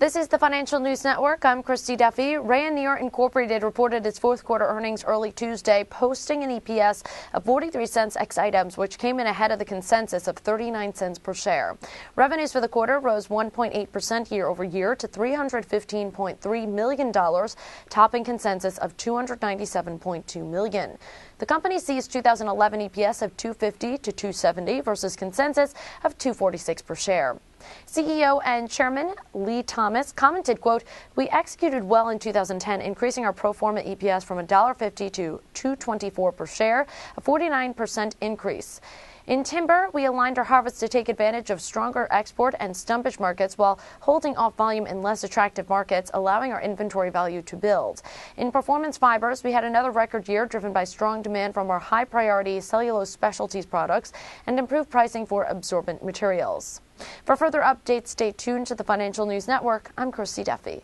This is the Financial News Network. I'm Christy Duffy. Rayonier Incorporated reported its fourth quarter earnings early Tuesday, posting an EPS of 43 cents ex items, which came in ahead of the consensus of 39 cents per share. Revenues for the quarter rose 1.8% year over year to $315.3 million, topping consensus of 297.2 million. The company sees 2011 EPS of 250 to 270 versus consensus of 246 per share. CEO and Chairman Lee Thomas commented, quote, We executed well in 2010, increasing our pro forma EPS from $1.50 to 224 per share, a 49% increase. In timber, we aligned our harvest to take advantage of stronger export and stumpage markets while holding off volume in less attractive markets, allowing our inventory value to build. In performance fibers, we had another record year driven by strong demand from our high purity cellulose specialties products and improved pricing for absorbent materials. For further updates, stay tuned to the Financial News Network. I'm Christy Duffy.